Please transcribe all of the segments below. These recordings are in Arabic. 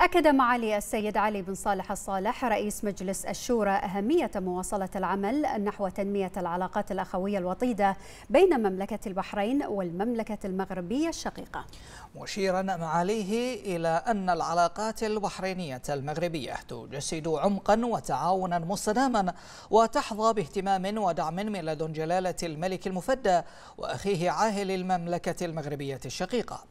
أكد معالي السيد علي بن صالح الصالح رئيس مجلس الشورى أهمية مواصلة العمل نحو تنمية العلاقات الأخوية الوطيدة بين مملكة البحرين والمملكة المغربية الشقيقة. مشيرا معاليه إلى أن العلاقات البحرينية المغربية تجسد عمقا وتعاونا مستداما وتحظى باهتمام ودعم من لدن جلالة الملك المفدى وأخيه عاهل المملكة المغربية الشقيقة.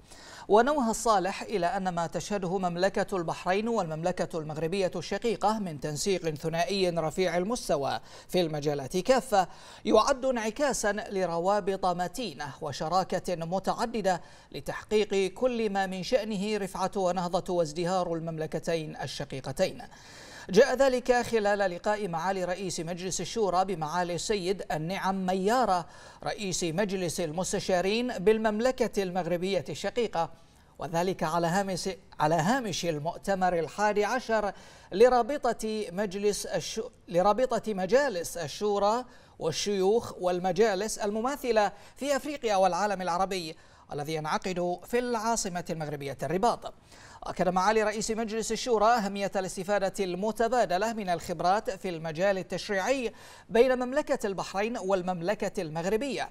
ونوه الصالح إلى أن ما تشهده مملكة البحرين والمملكة المغربية الشقيقة من تنسيق ثنائي رفيع المستوى في المجالات كافة يعد انعكاسا لروابط متينة وشراكة متعددة لتحقيق كل ما من شأنه رفعة ونهضة وازدهار المملكتين الشقيقتين. جاء ذلك خلال لقاء معالي رئيس مجلس الشورى بمعالي السيد النعم ميارة رئيس مجلس المستشارين بالمملكة المغربية الشقيقة وذلك على هامش على هامش المؤتمر الحادي عشر لرابطة مجلس الشو لرابطة مجالس الشورى والشيوخ والمجالس المماثلة في أفريقيا والعالم العربي الذي ينعقد في العاصمة المغربية الرباط. أكد معالي رئيس مجلس الشورى أهمية الاستفادة المتبادلة من الخبرات في المجال التشريعي بين مملكة البحرين والمملكة المغربية.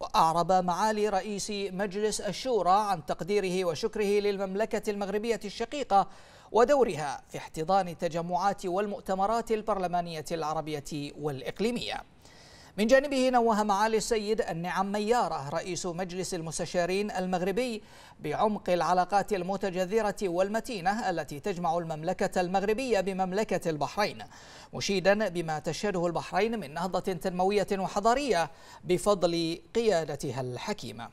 وأعرب معالي رئيس مجلس الشورى عن تقديره وشكره للمملكة المغربية الشقيقة ودورها في احتضان التجمعات والمؤتمرات البرلمانية العربية والإقليمية. من جانبه نوه معالي السيد النعم ميارة رئيس مجلس المستشارين المغربي بعمق العلاقات المتجذرة والمتينة التي تجمع المملكة المغربية بمملكة البحرين مشيدا بما تشهده البحرين من نهضة تنموية وحضارية بفضل قيادتها الحكيمة.